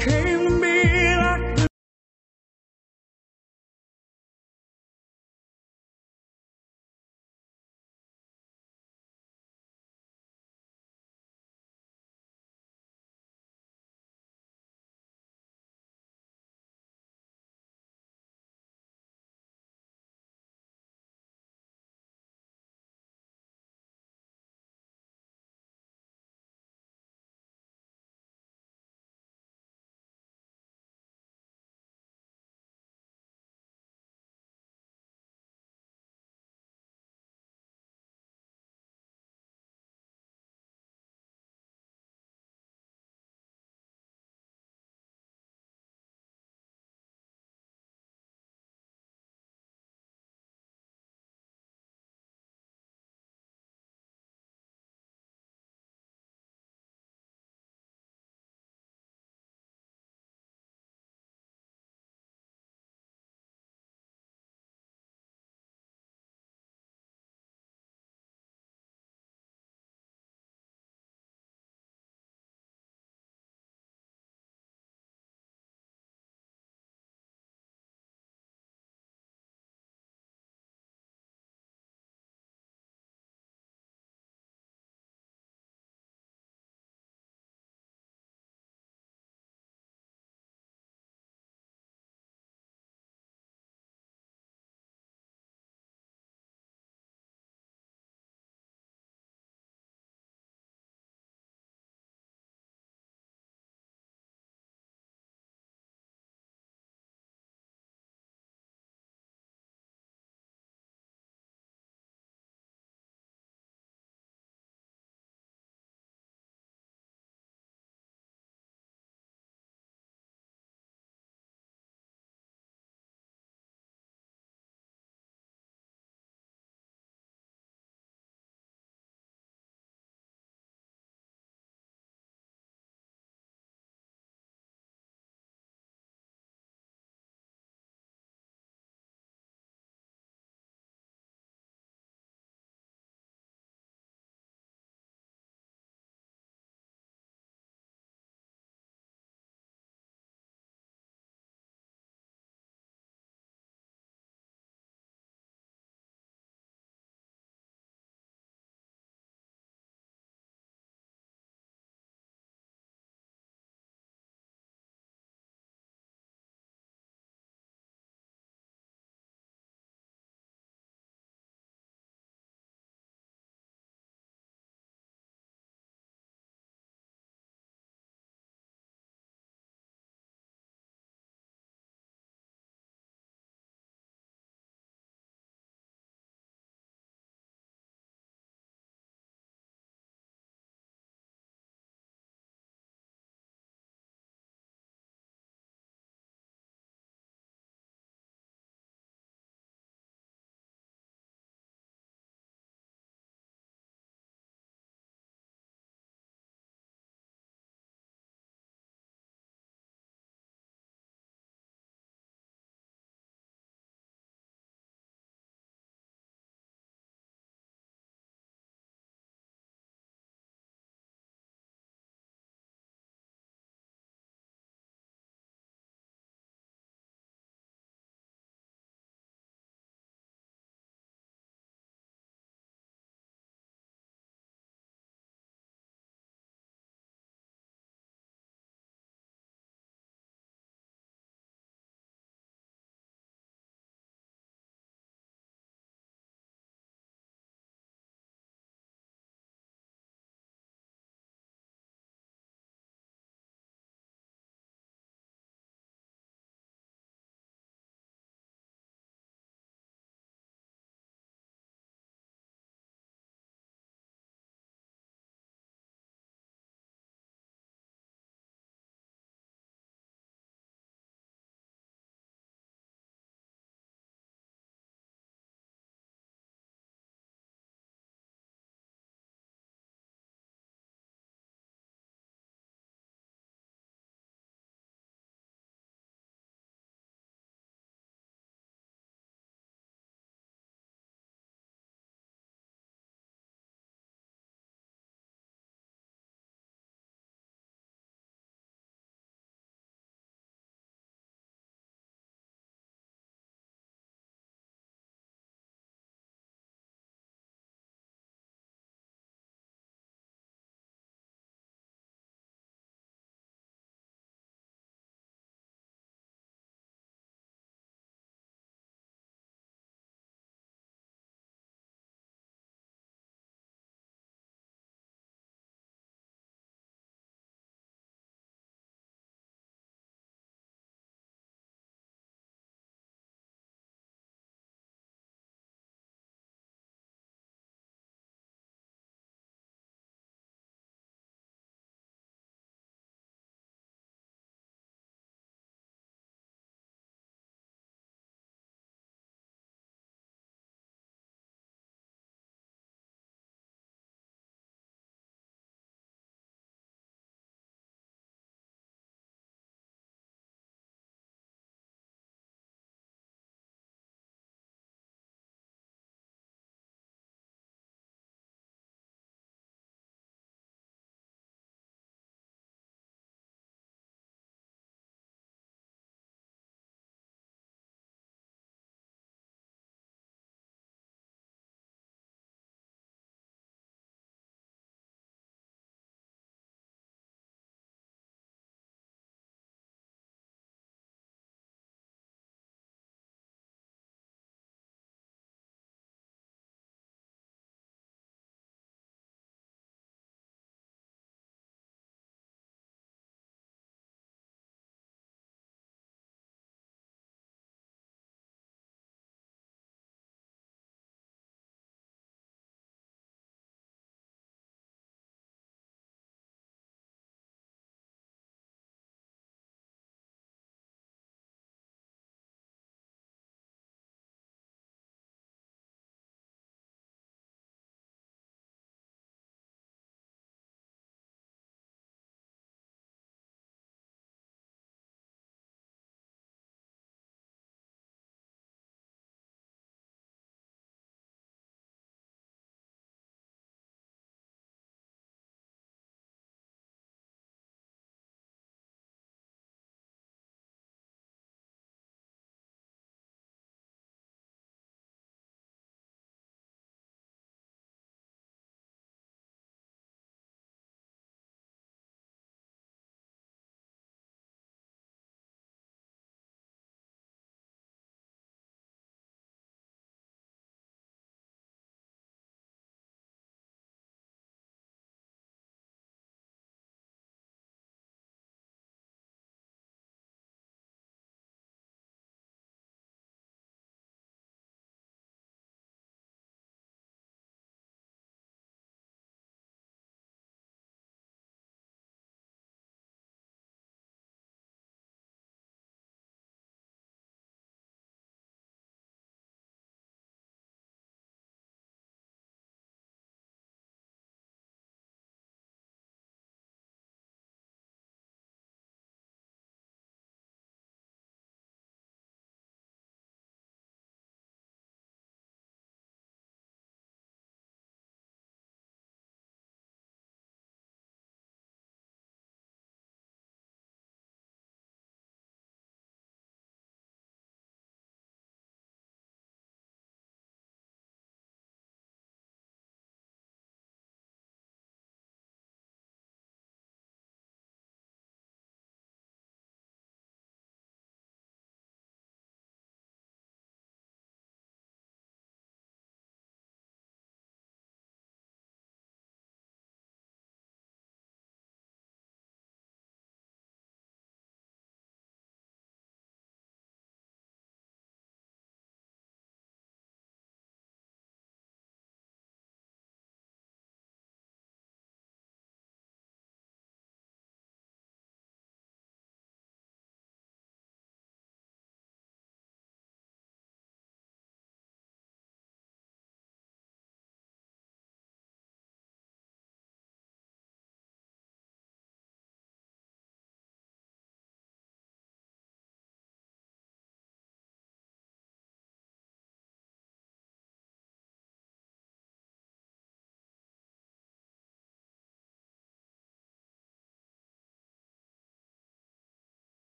Crazy.